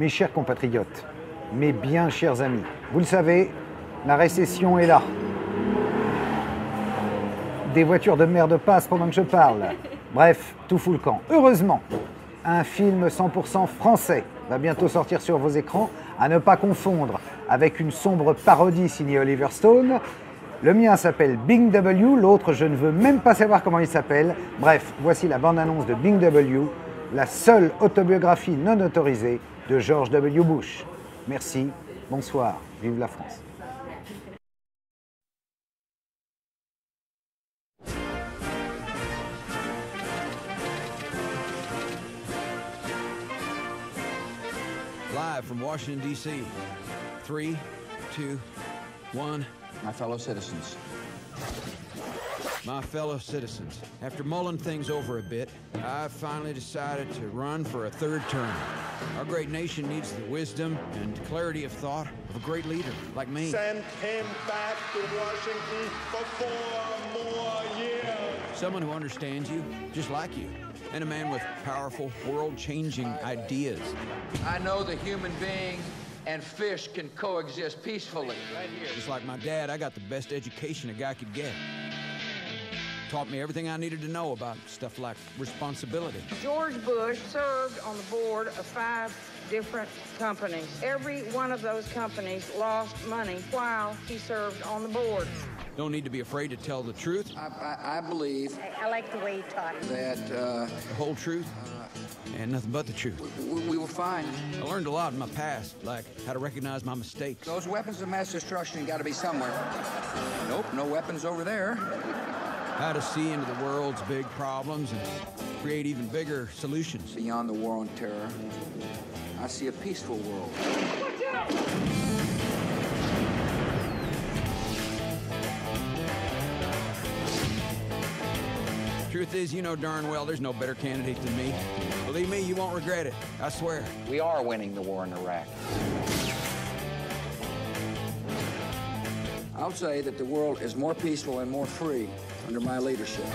Mes chers compatriotes, mes bien chers amis, vous le savez, la récession est là. Des voitures de merde passent pendant que je parle. Bref, tout fout le camp. Heureusement, un film 100% français va bientôt sortir sur vos écrans, à ne pas confondre avec une sombre parodie signée Oliver Stone. Le mien s'appelle Bing W, l'autre je ne veux même pas savoir comment il s'appelle. Bref, voici la bande-annonce de Bing W, la seule autobiographie non autorisée de George W. Bush. Merci, bonsoir, vive la France. Live from Washington, D.C. Three, two, one. My fellow citizens, My fellow citizens, after mulling things over a bit, I've finally decided to run for a third term. Our great nation needs the wisdom and clarity of thought of a great leader like me. Send him back to Washington for four more years. Someone who understands you, just like you, and a man with powerful, world changing ideas. I know the human being and fish can coexist peacefully. Right here. Just like my dad, I got the best education a guy could get. Taught me everything I needed to know about stuff like responsibility. George Bush served on the board of five different companies. Every one of those companies lost money while he served on the board. Don't need to be afraid to tell the truth, I, I, I believe I like the way he talks. that uh, the whole truth, and nothing but the truth. we, we will find I learned a lot in my past, like how to recognize my mistakes. those weapons of mass destruction got to be somewhere. Nope, no weapons over there. how to see into the world's big problems and create even bigger solutions. Beyond the war on terror, I see a peaceful world. Truth is, you know darn well there's no better candidate than me. Believe me, you won't regret it. I swear. We are winning the war in Iraq. I'll say that the world is more peaceful and more free under my leadership.